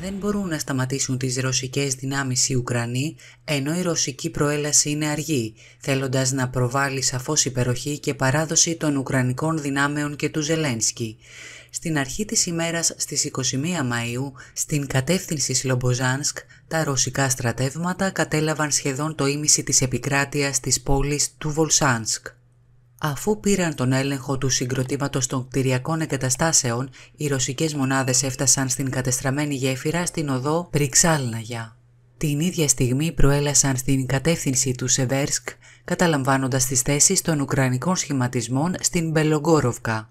δεν μπορούν να σταματήσουν τις ρωσικές δυνάμεις οι Ουκρανοί, ενώ η ρωσική προέλαση είναι αργή, θέλοντας να προβάλλει σαφώς υπεροχή και παράδοση των Ουκρανικών δυνάμεων και του Ζελένσκι. Στην αρχή της ημέρας στις 21 Μαΐου, στην κατεύθυνση Σλομποζάνσκ, τα ρωσικά στρατεύματα κατέλαβαν σχεδόν το ίμιση της επικράτειας της πόλης του Βολσάνσκ. Αφού πήραν τον έλεγχο του συγκροτήματος των κτηριακών εγκαταστάσεων, οι ρωσικές μονάδες έφτασαν στην κατεστραμμένη γέφυρα στην οδό Πριξάλναγια. Την ίδια στιγμή προέλασαν στην κατεύθυνση του Σεβέρσκ, καταλαμβάνοντας τις θέσεις των Ουκρανικών σχηματισμών στην Μπελογκόροβκα.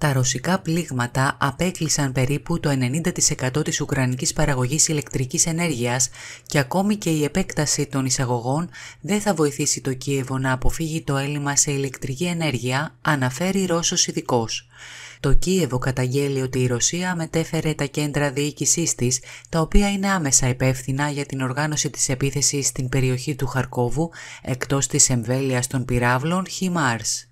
Τα ρωσικά πλήγματα απέκλεισαν περίπου το 90% της ουκρανικής παραγωγής ηλεκτρικής ενέργειας και ακόμη και η επέκταση των εισαγωγών δεν θα βοηθήσει το Κίεβο να αποφύγει το έλλειμμα σε ηλεκτρική ενέργεια, αναφέρει Ρώσος ειδικός. Το Κίεβο καταγγέλει ότι η Ρωσία μετέφερε τα κέντρα διοίκησής της, τα οποία είναι άμεσα υπεύθυνα για την οργάνωση της επίθεσης στην περιοχή του Χαρκόβου, εκτός της εμβέλειας των πυράβλων Χιμάρς.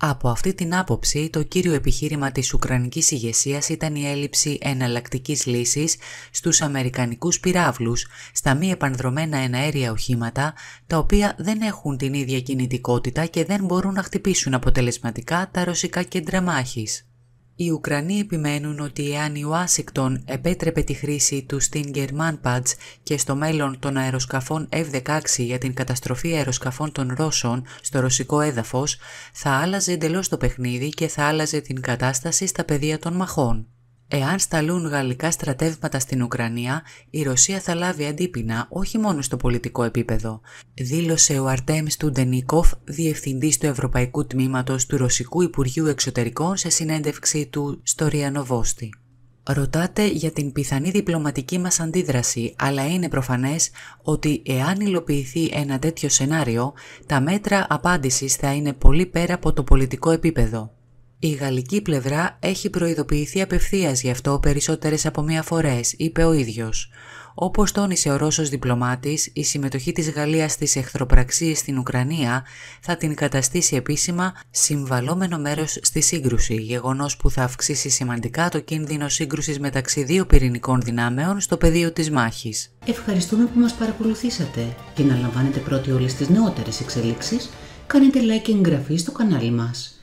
Από αυτή την άποψη, το κύριο επιχείρημα της Ουκρανικής ηγεσίας ήταν η έλλειψη εναλλακτικής λύσης στους Αμερικανικούς πυράβλους, στα μη επανδρομένα εναέρια οχήματα, τα οποία δεν έχουν την ίδια κινητικότητα και δεν μπορούν να χτυπήσουν αποτελεσματικά τα ρωσικά κέντρα μάχης. Οι Ουκρανοί επιμένουν ότι εάν η Ουάσιγκτον επέτρεπε τη χρήση του Stinger Manpads και στο μέλλον των αεροσκαφών F-16 για την καταστροφή αεροσκαφών των Ρώσων στο ρωσικό έδαφος, θα άλλαζε εντελώς το παιχνίδι και θα άλλαζε την κατάσταση στα πεδία των μαχών. Εάν σταλούν γαλλικά στρατεύματα στην Ουκρανία, η Ρωσία θα λάβει αντίπεινα όχι μόνο στο πολιτικό επίπεδο, δήλωσε ο Αρτέμ Στουντενίκοφ, διευθυντής του Ευρωπαϊκού Τμήματος του Ρωσικού Υπουργείου Εξωτερικών, σε συνέντευξή του στο Ριανοβόστη. Ρωτάτε για την πιθανή διπλωματική μας αντίδραση, αλλά είναι προφανές ότι εάν υλοποιηθεί ένα τέτοιο σενάριο, τα μέτρα απάντησης θα είναι πολύ πέρα από το πολιτικό επίπεδο. Η γαλλική πλευρά έχει προειδοποιηθεί απευθείας γι' αυτό περισσότερες από μία φορές, είπε ο ίδιος. Όπως τόνισε ο Ρώσος διπλωμάτης, η συμμετοχή της Γαλλίας στις εχθροπραξίες στην Ουκρανία θα την καταστήσει επίσημα συμβαλόμενο μέρος στη σύγκρουση, γεγονός που θα αυξήσει σημαντικά το κίνδυνο σύγκρουσης μεταξύ δύο πυρηνικών δυνάμεων στο πεδίο της μάχης. Ευχαριστούμε που μας παρακολουθήσατε και να λαμβάνετε πρώτοι όλες τις νεότερες εξελίξεις, κάνετε like και εγγραφή στο κανάλι μας.